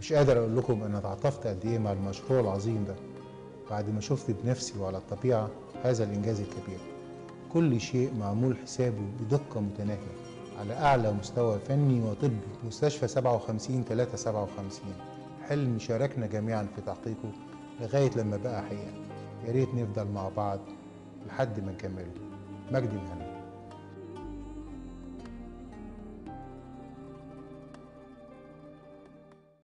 مش قادر أقول لكم أنا تعاطفت قد إيه مع المشروع العظيم ده. بعد ما شفت بنفسي وعلى الطبيعة هذا الإنجاز الكبير. كل شيء معمول حسابه بدقة متناهية على أعلى مستوى فني وطبي. مستشفى 57 3 57 حلم شاركنا جميعا في تحقيقه لغاية لما بقى حقيقة. يا ريت نفضل مع بعض لحد ما نكمله. مجدي مهند